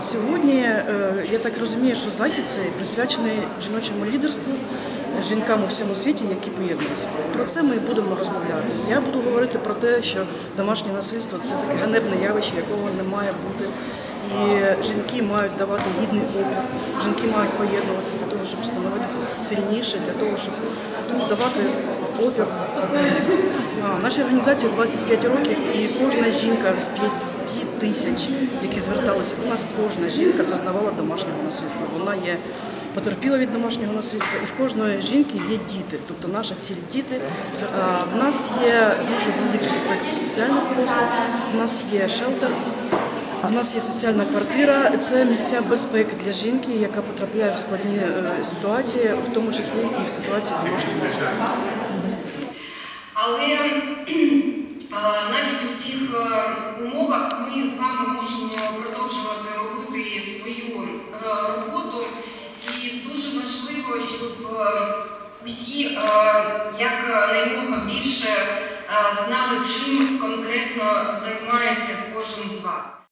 Сьогодні е, я так розумію, що захід цей присвячений жіночому лідерству, жінкам у всьому світі, які поєднуються. Про це ми будемо розмовляти. Я буду говорити про те, що домашнє насильство це таке ганебне явище, якого не має бути. І жінки мають давати гідний опір, жінки мають поєднуватися для того, щоб становитися сильніше, для того, щоб давати опір. Нашій організації 25 років, і кожна жінка з 5 тисяч, які зверталися до нас, кожна жінка зазнавала домашнього насильства. Вона є потерпіла від домашнього насильства, і в кожної жінки є діти. Тобто наша ціль діти. В нас є дуже великий спектр соціальних послуг, в нас є шелтер. В нас є соціальна квартира, це місця безпеки для жінки, яка потрапляє в складні е, ситуації, в тому числі і в ситуації домашнього насильства. Але навіть у цих е, умовах ми з вами можемо продовжувати робити свою е, роботу. І дуже важливо, щоб е, усі як наймога більше знали, чим конкретно займається кожен з вас.